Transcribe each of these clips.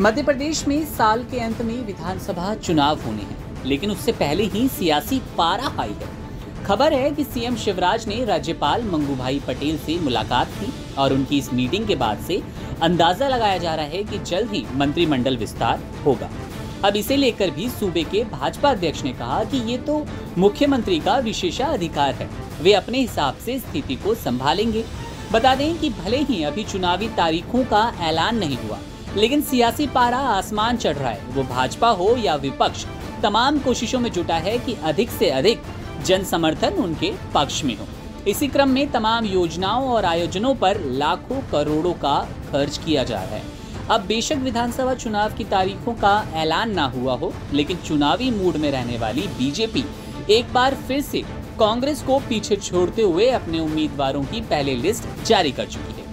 मध्य प्रदेश में साल के अंत में विधानसभा चुनाव होने हैं, लेकिन उससे पहले ही सियासी पारा हाई है। खबर है कि सीएम शिवराज ने राज्यपाल मंगूभाई पटेल से मुलाकात की और उनकी इस मीटिंग के बाद से अंदाज़ा लगाया जा रहा है कि जल्द ही मंत्रिमंडल विस्तार होगा। अब इसे लेकर भी सूबे के भाजपा अध्यक्ष ने कहा कि ये तो मुख्यमंत्री का विशेषाधिकार है, वे अपने हिसाब से स्थिति को संभालेंगे। बता दें कि भले ही अभी चुनावी तारीखों का ऐलान नहीं हुआ लेकिन सियासी पारा आसमान चढ़ रहा है। वो भाजपा हो या विपक्ष, तमाम कोशिशों में जुटा है कि अधिक से अधिक जन समर्थन उनके पक्ष में हो। इसी क्रम में तमाम योजनाओं और आयोजनों पर लाखों करोड़ों का खर्च किया जा रहा है। अब बेशक विधानसभा चुनाव की तारीखों का ऐलान ना हुआ हो, लेकिन चुनावी मूड में रहने वाली बीजेपी एक बार फिर से कांग्रेस को पीछे छोड़ते हुए अपने उम्मीदवारों की पहले लिस्ट जारी कर चुकी है।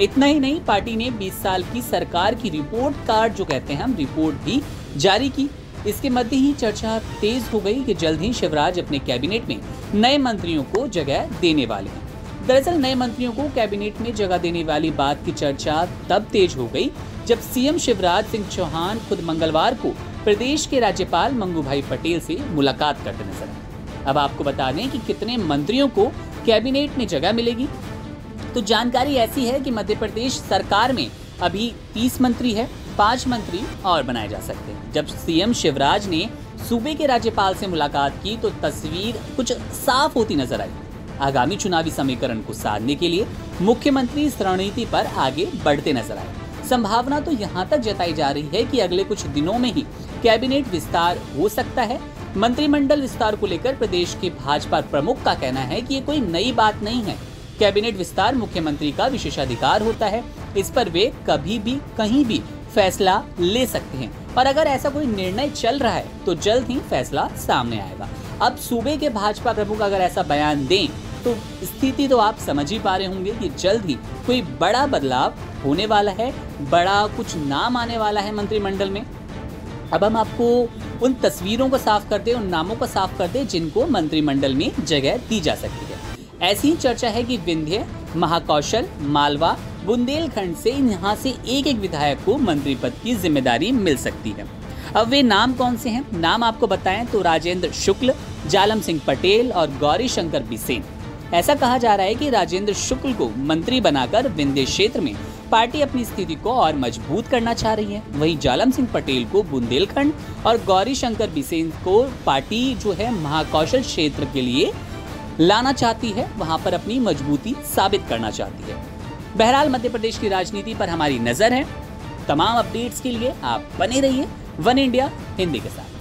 इतना ही नहीं, पार्टी ने 20 साल की सरकार की रिपोर्ट कार्ड, जो कहते हैं हम, रिपोर्ट भी जारी की। इसके मध्य ही चर्चा तेज हो गई कि जल्द ही शिवराज अपने कैबिनेट में नए मंत्रियों को जगह देने वाले हैं। दरअसल नए मंत्रियों को कैबिनेट में जगह देने वाली बात की चर्चा तब तेज हो गई जब सीएम शिवराज सिंह चौहान खुद मंगलवार को प्रदेश के राज्यपाल मंगू भाई पटेल से मुलाकात करते नज़र आए। अब आपको बता दें कि कितने मंत्रियों को कैबिनेट में जगह मिलेगी। तो जानकारी ऐसी है कि मध्य प्रदेश सरकार में अभी 30 मंत्री है, पाँच मंत्री और बनाए जा सकते हैं। जब सीएम शिवराज ने सूबे के राज्यपाल से मुलाकात की तो तस्वीर कुछ साफ़ होती नज़र आई। आगामी चुनावी समीकरण को साधने के लिए मुख्यमंत्री इस रणनीति पर आगे बढ़ते नज़र आए। संभावना तो यहाँ तक जताई जा रही है कि अगले कुछ दिनों में ही कैबिनेट विस्तार हो सकता है। मंत्रिमंडल विस्तार को लेकर प्रदेश के भाजपा प्रमुख का कहना है कि ये कोई नई बात नहीं है। कैबिनेट विस्तार मुख्यमंत्री का विशेषाधिकार होता है। इस पर वे कभी भी, कहीं भी फैसला ले सकते हैं। और अगर ऐसा कोई निर्णय चल रहा है तो जल्द ही फैसला सामने आएगा। अब सूबे के भाजपा प्रमुख अगर ऐसा बयान दें तो स्थिति तो आप समझ ही पा रहे होंगे कि जल्द ही कोई बड़ा बदलाव होने वाला है, बड़ा कुछ नाम आने वाला है मंत्रिमंडल में। अब हम आपको उन तस्वीरों को साफ़ करते उन नामों को साफ़ करते जिनको मंत्रिमंडल में जगह दी जा सकती है। ऐसी चर्चा है कि विंध्य, महाकौशल, मालवा, बुंदेलखंड से यहाँ से एक एक विधायक को मंत्री पद की ज़िम्मेदारी मिल सकती है। अब वे नाम कौन से हैं? नाम आपको बताएँ तो राजेंद्र शुक्ल, जालम सिंह पटेल और गौरी शंकर बिसेन। ऐसा कहा जा रहा है कि राजेंद्र शुक्ल को मंत्री बनाकर विंध्य क्षेत्र में पार्टी अपनी स्थिति को और मज़बूत करना चाह रही है। वहीं जालम सिंह पटेल को बुंदेलखंड और गौरी शंकर बिसेन को पार्टी जो है महाकौशल क्षेत्र के लिए लाना चाहती है, वहाँ पर अपनी मजबूती साबित करना चाहती है। बहरहाल, मध्य प्रदेश की राजनीति पर हमारी नज़र है। तमाम अपडेट्स के लिए आप बने रहिए वन इंडिया हिंदी के साथ।